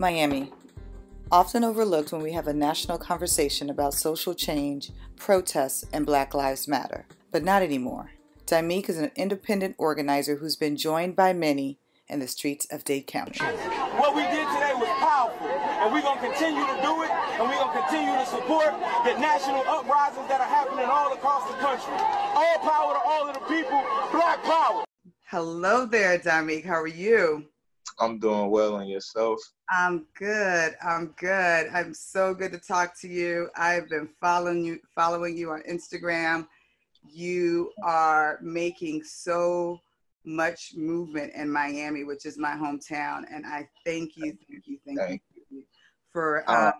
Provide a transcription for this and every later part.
Miami. Often overlooked when we have a national conversation about social change, protests, and Black Lives Matter. But not anymore. Dahmiec is an independent organizer who's been joined by many in the streets of Dade County. What we did today was powerful, and we're going to continue to do it, and we're going to continue to support the national uprisings that are happening all across the country. All power to all of the people, black power. Hello there, Dahmiec. How are you? I'm doing well and yourself. I'm good. I'm good. I'm so good to talk to you. I've been following you following you on Instagram. You are making so much movement in Miami, which is my hometown, and I thank you, thank you, thank, thank you for uh, um,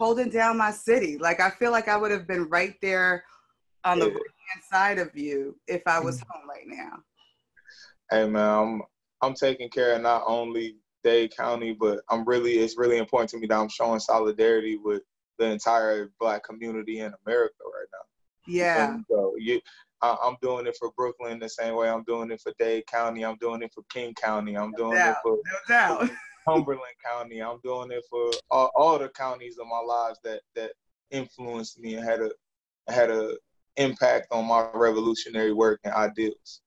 holding down my city. Like I feel like I would have been right there on the right hand side of you if I was home right now. Hey man, I'm I'm taking care of not only Dade County, but I'm really it's really important to me that I'm showing solidarity with the entire Black community in America right now. Yeah. so you, I, am doing it for Brooklyn the same way I'm doing it for Dade County. I'm doing it for King County. I'm doing no it for no doubt. Cumberland County. I'm doing it for all, all the counties of my lives that that influenced me and had a had a impact on my revolutionary work and ideals.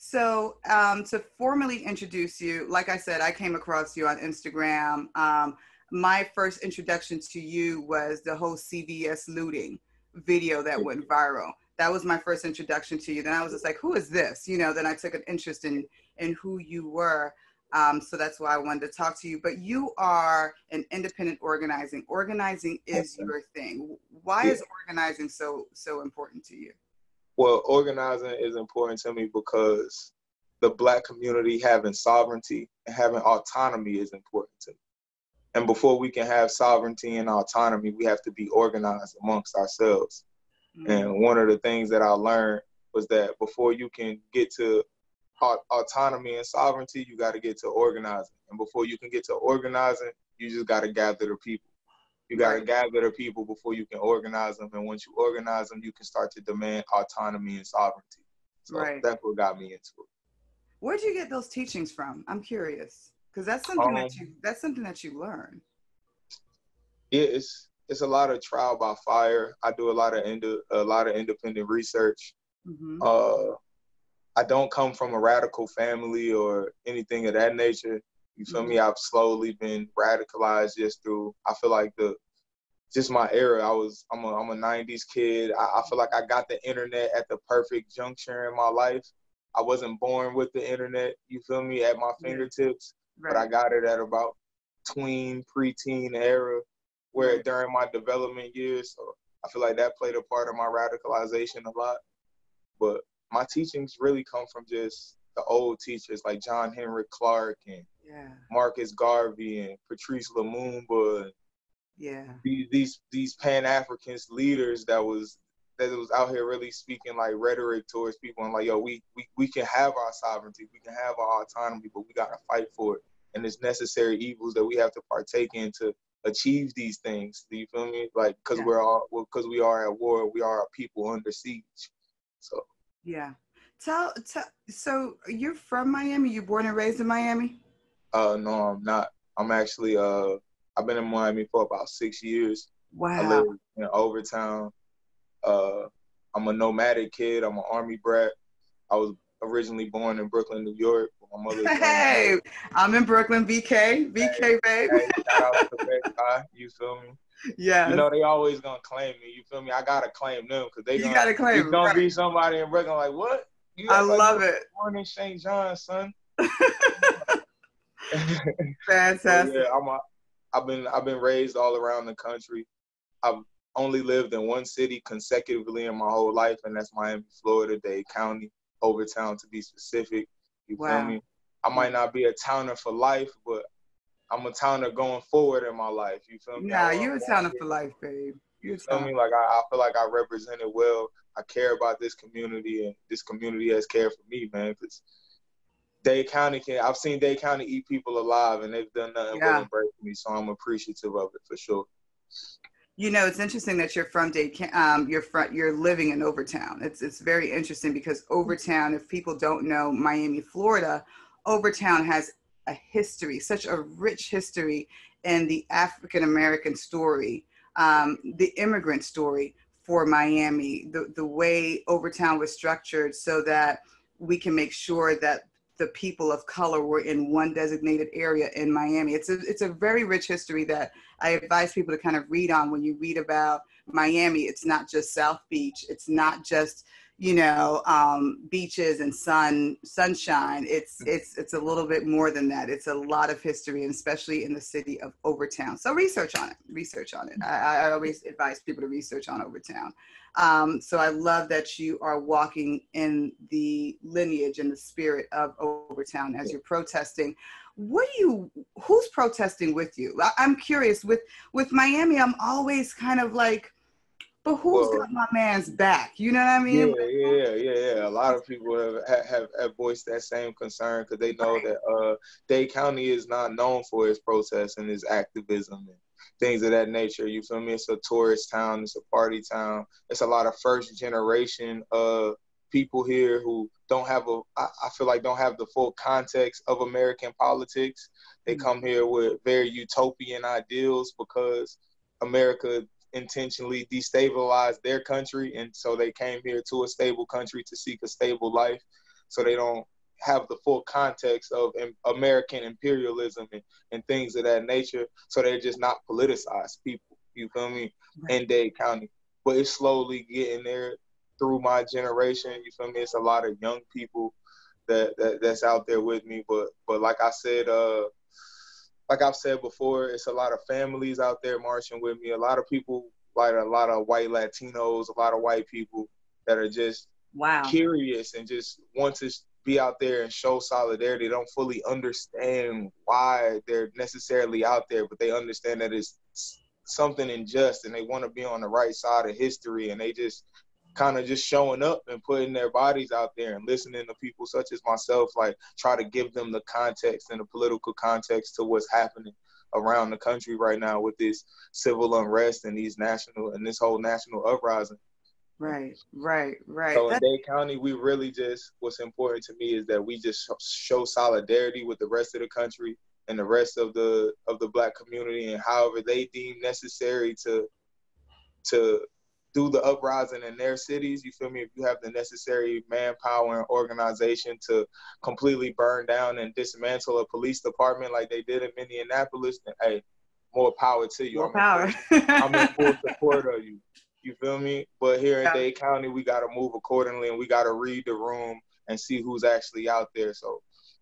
So, um, to formally introduce you, like I said, I came across you on Instagram. Um, my first introduction to you was the whole CVS looting video that went viral. That was my first introduction to you. Then I was just like, who is this? You know, then I took an interest in in who you were. Um, so that's why I wanted to talk to you. But you are an independent organizing. Organizing is your thing. Why is organizing so so important to you? Well, organizing is important to me because the black community having sovereignty and having autonomy is important to me. And before we can have sovereignty and autonomy, we have to be organized amongst ourselves. Mm-hmm. And one of the things that I learned was that before you can get to autonomy and sovereignty, you got to get to organizing. And before you can get to organizing, you just got to gather the people. You got to gather the people before you can organize them. And once you organize them, you can start to demand autonomy and sovereignty. So right. that's what got me into it. Where'd you get those teachings from? I'm curious because that's something um, that you that's something that you learn. Yeah, it's it's a lot of trial by fire. I do a lot of ind- a lot of independent research. Mm-hmm. Uh, I don't come from a radical family or anything of that nature. You feel mm-hmm. me? I've slowly been radicalized just through. I feel like the just my era. I was I'm a I'm a '90s kid. I, I feel like I got the internet at the perfect juncture in my life. I wasn't born with the internet. You feel me? At my fingertips, right. but I got it at about tween preteen era, where right. during my development years. So I feel like that played a part of my radicalization a lot. But my teachings really come from just the old teachers like John Henrik Clarke and yeah. Marcus Garvey and Patrice Lumumba. yeah. These these, these Pan Africanist leaders that was that was out here really speaking like rhetoric towards people and like, yo, we, we, we can have our sovereignty, we can have our autonomy, but we gotta fight for it. And it's necessary evils that we have to partake in to achieve these things. Do you feel me? Like, cause yeah. we're all, because we are at war, we are a people under siege. So. Yeah. Tell, tell, so you're from Miami? You born and raised in Miami? Uh, no, I'm not. I'm actually uh, I've been in Miami for about six years. Wow. I live in Overtown. Uh, I'm a nomadic kid. I'm an army brat. I was originally born in Brooklyn, New York. My mother. Hey, I'm in Brooklyn, BK, BK, hey, babe. Hey, you feel me? Yeah. You know they always gonna claim me. You feel me? I gotta claim them because they. You gonna, gotta claim. It's gonna right. be somebody in Brooklyn like what? You I love it. Born in St. John, son. Oh, Fantastic. yeah, I'm a, I've been I've been raised all around the country. I've only lived in one city consecutively in my whole life, and that's Miami, Florida, Dade County, Overtown to be specific. You wow. feel me? I might not be a towner for life, but I'm a towner going forward in my life. You feel me? Nah, you're a towner for life, babe. You feel me? Like I, I feel like I represent it well. I care about this community, and this community has cared for me, man. Because Dade County can. I've seen Dade County eat people alive, and they've done nothing yeah. but embrace me. So I'm appreciative of it for sure. You know, it's interesting that you're from Dade. Um, you're from, you're living in Overtown. It's it's very interesting because Overtown, if people don't know Miami, Florida, Overtown has a history, such a rich history in the African American story, um, the immigrant story for Miami, the, the way Overtown was structured so that we can make sure that the people of color were in one designated area in Miami. It's a, it's a very rich history that I advise people to kind of read on when you read about Miami. It's not just South Beach. It's not just you know um, beaches and sun sunshine it's mm. it's it's a little bit more than that. It's a lot of history and especially in the city of overtown. So research on it research on it. I, I always advise people to research on overtown. Um, so i love that you are walking in the lineage and the spirit of overtown as you're protesting. What do you who's protesting with you? I, i'm curious with with miami i'm always kind of like but who's well, got my man's back? You know what I mean? Yeah, yeah, yeah, yeah. A lot of people have have, have voiced that same concern because they know right. that uh, Dade County is not known for its protests and its activism and things of that nature. You feel me? It's a tourist town. It's a party town. It's a lot of first generation uh people here who don't have a I, I feel like don't have the full context of American politics. They mm-hmm. come here with very utopian ideals because America intentionally destabilize their country, and so they came here to a stable country to seek a stable life. So they don't have the full context of American imperialism and, and things of that nature. So they're just not politicized people. You feel me? Right. In Dade County, but it's slowly getting there through my generation. You feel me? It's a lot of young people that, that that's out there with me. But but like I said, uh, like I've said before, it's a lot of families out there marching with me. A lot of people, like a lot of white Latinos, a lot of white people that are just wow curious and just want to be out there and show solidarity. They don't fully understand why they're necessarily out there, but they understand that it's something unjust and they want to be on the right side of history and they just kind of just showing up and putting their bodies out there and listening to people such as myself, like try to give them the context and the political context to what's happening around the country right now with this civil unrest and these national and this whole national uprising. Right, right, right. So in Dade County, we really just what's important to me is that we just show solidarity with the rest of the country and the rest of the of the black community and however they deem necessary to to do the uprising in their cities. You feel me? If you have the necessary manpower and organization to completely burn down and dismantle a police department like they did in Minneapolis, then hey, more power to you. More I'm power. In, I'm in full support of you. You feel me? But here in yeah. Dade County, we got to move accordingly and we got to read the room and see who's actually out there. So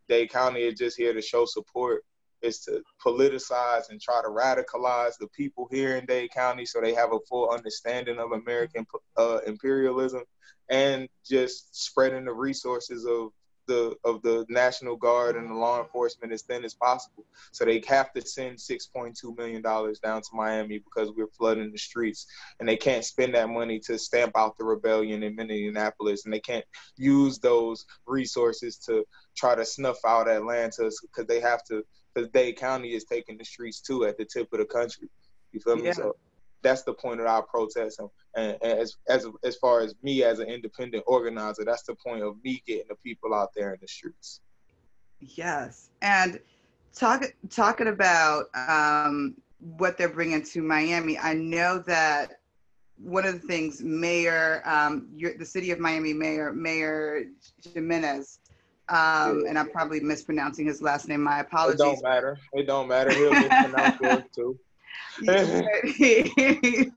Dade County is just here to show support is to politicize and try to radicalize the people here in Dade County so they have a full understanding of American uh, imperialism and just spreading the resources of the of the National Guard and the law enforcement as thin as possible. So they have to send six point two million dollars down to Miami because we're flooding the streets, and they can't spend that money to stamp out the rebellion in Minneapolis, and they can't use those resources to try to snuff out Atlanta because they have to because Dade County is taking the streets too at the tip of the country. You feel me? So that's the point of our protest. And, and, as as as far as me as an independent organizer, that's the point of me getting the people out there in the streets. Yes, and talk, talking about um, what they're bringing to Miami, I know that one of the things Mayor, um, the city of Miami Mayor, Mayor Gimenez, um, and I'm probably mispronouncing his last name. My apologies. It don't matter. It don't matter. He'll mispronounce yours too.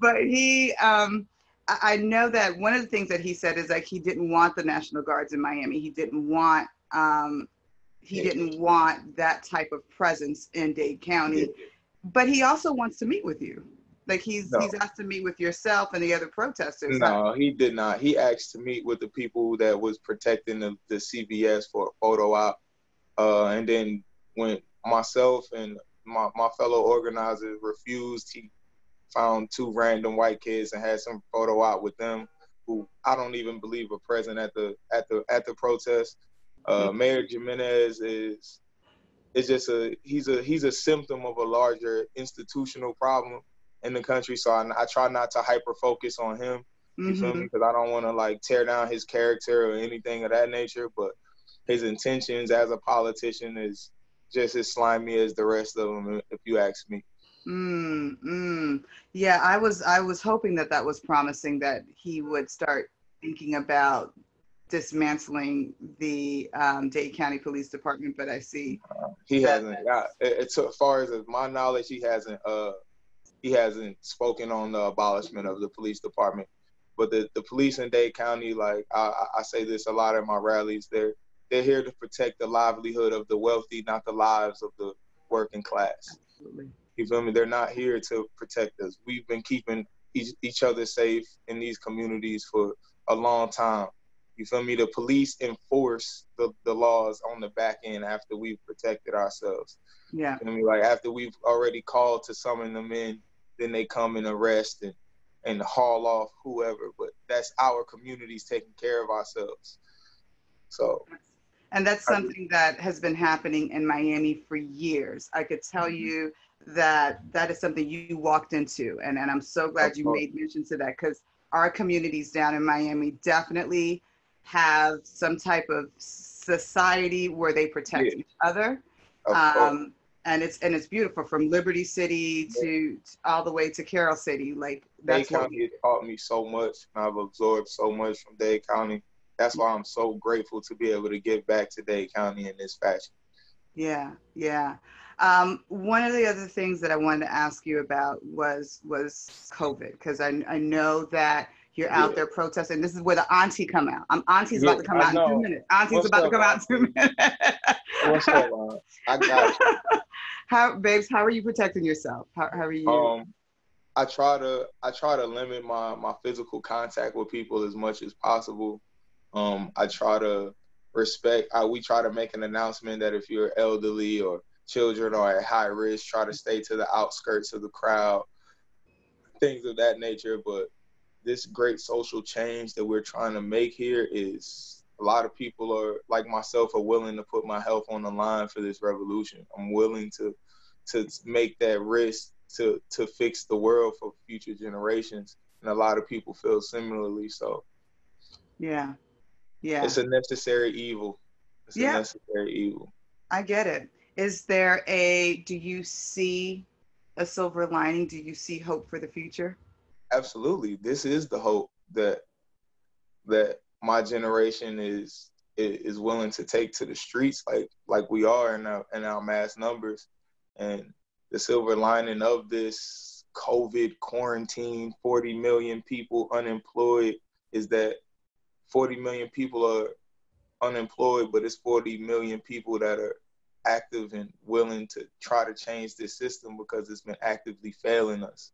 but he, um, I know that one of the things that he said is like he didn't want the National Guards in Miami. He didn't want um, he didn't want that type of presence in Dade County. But he also wants to meet with you. Like he's no. he's asked to meet with yourself and the other protesters. No, he did not. He asked to meet with the people that was protecting the, the CVS for a photo op. Uh, and then when myself and my, my fellow organizers refused, he found two random white kids and had some photo op with them who I don't even believe were present at the at the at the protest. Uh, mm-hmm. Mayor Gimenez is is just a he's a he's a symptom of a larger institutional problem in the country. So I, I try not to hyper focus on him. You mm-hmm. feel me? Because I don't want to like tear down his character or anything of that nature. But his intentions as a politician is just as slimy as the rest of them, if you ask me. Mm, mm. Yeah, I was I was hoping that that was promising that he would start thinking about dismantling the um, Dade County Police Department, but I see uh, he hasn't got. It's as far as my knowledge, he hasn't. Uh, he hasn't spoken on the abolishment of the police department. But the, the police in Dade County, like I, I say this a lot at my rallies, they're they're here to protect the livelihood of the wealthy, not the lives of the working class. Absolutely. You feel me? They're not here to protect us. We've been keeping each, each other safe in these communities for a long time. You feel me? The police enforce the, the laws on the back end after we've protected ourselves. Yeah. You I mean? Like after we've already called to summon them in, then they come and arrest and, and haul off whoever. But that's our communities taking care of ourselves. So and that's something that has been happening in Miami for years. I could tell mm-hmm. you that that is something you walked into and, and i'm so glad you made mention to that because our communities down in miami definitely have some type of society where they protect yeah. each other um, and it's and it's beautiful from liberty city to, to all the way to carol city like that's Dade county has taught me so much and i've absorbed so much from dade county. That's why i'm so grateful to be able to give back to dade county in this fashion. Yeah yeah. Um, one of the other things that I wanted to ask you about was was COVID because I, I know that you're out yeah. there protesting. This is where the auntie come out. I'm auntie's yeah, about to come I out know. in two minutes. Auntie's What's about to come out in two minutes. What's up, man? I got you. How, babes? How are you protecting yourself? How, how are you? Um, I try to I try to limit my my physical contact with people as much as possible. Um, I try to respect. I, we try to make an announcement that if you're elderly or children are at high risk, try to stay to the outskirts of the crowd, things of that nature. But this great social change that we're trying to make here is a lot of people are like myself are willing to put my health on the line for this revolution. I'm willing to to make that risk to to fix the world for future generations. And a lot of people feel similarly. So yeah. Yeah. It's a necessary evil. It's yeah. a necessary evil. I get it is there a do you see a silver lining do you see hope for the future absolutely this is the hope that that my generation is is willing to take to the streets like like we are in our, in our mass numbers and the silver lining of this covid quarantine 40 million people unemployed is that 40 million people are unemployed but it's 40 million people that are active and willing to try to change this system because it's been actively failing us.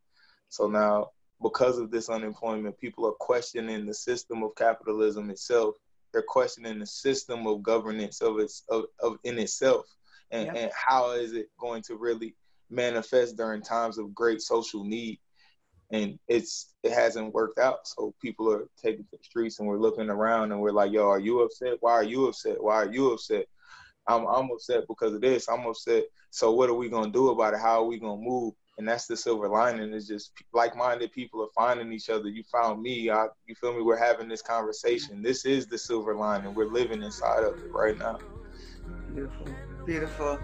So now, because of this unemployment, people are questioning the system of capitalism itself. They're questioning the system of governance of its of, of in itself, and, yep. and how is it going to really manifest during times of great social need. And it's it hasn't worked out. So people are taking to the streets and we're looking around and we're like, yo, are you upset? Why are you upset? Why are you upset? I'm, I'm upset because of this. I'm upset. So what are we gonna do about it? How are we gonna move? And that's the silver lining. Is just like-minded people are finding each other. You found me. I, you feel me? We're having this conversation. This is the silver lining. We're living inside of it right now. Beautiful. Beautiful.